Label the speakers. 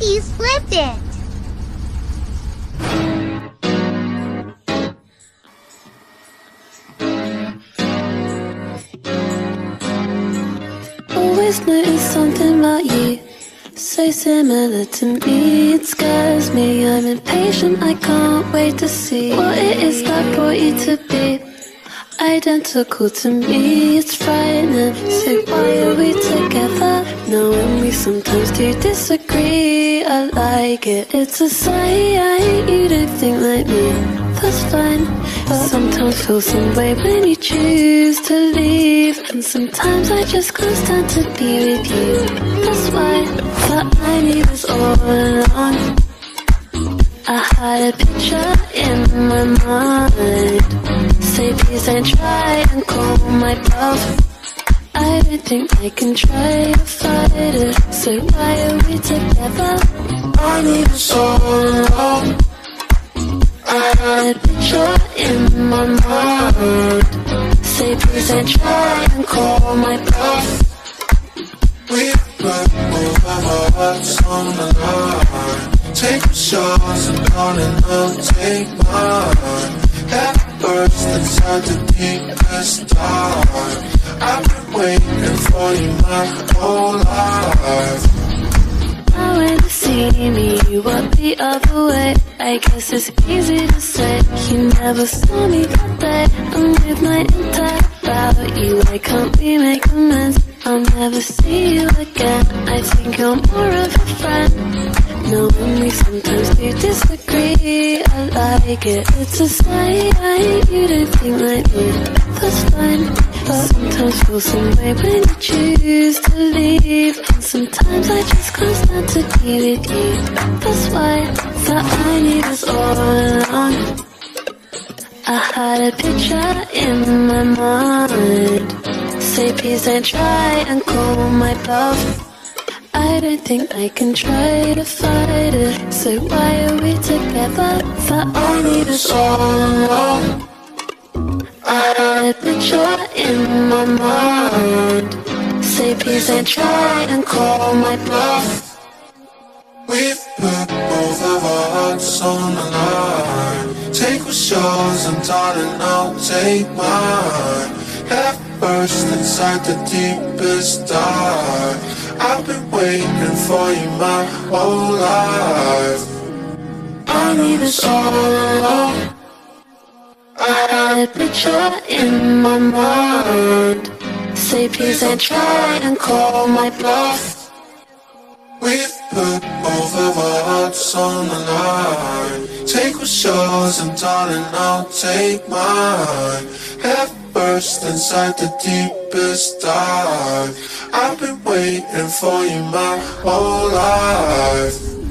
Speaker 1: you slipped it?
Speaker 2: Always notice something about you. So similar to me. It scares me, I'm impatient. I can't wait to see What it is that brought you to be. Identical to me, it's frightening. So why are we together? Knowing we sometimes do disagree like it, it's a sign You don't think like me, that's fine But sometimes feel some way when you choose to leave. And sometimes I just can't stand to be with you. That's why, but I knew this all along. I had a picture in my mind. Say please don't try and call my bluff I don't think I can try to fight it So why are we together?
Speaker 3: I need this all alone.
Speaker 2: I had a picture in my mind Say please don't try and call my bluff
Speaker 3: We put both our hearts on the line. Take yours and darling, I'll take mine. At first, inside the deepest dark. I've been waiting for you my whole life.
Speaker 2: Now when you see me, you walk the other way. I guess it's easy to say You never saw me that day I'm with my intact about you Why can't we make amends? I'll never see you again. I think you're more of a friend. Knowing we sometimes do disagree I like it, it's a sign You don't think like me, Sometimes feel some way when you choose to leave And sometimes I just can't stand to be with you. That's why that I need us all along. I had a picture in my mind. Say please don't try and call my bluff. I don't think I can try to fight it. So why are we together? That I need us all along. I had a picture in my mind Say please don't try and call my bluff
Speaker 3: We've put both of our hearts on the line. Take what's yours and darling, I'll take mine. Head first inside the deepest dark. I've been waiting for you my whole life. I need this all alone.
Speaker 2: I had a picture in my mind Say please don't try and call my bluff
Speaker 3: We've put both of our hearts on the line. Take what's yours and darling, I'll take mine. Head first inside the deepest dark. I've been waiting for you my whole life.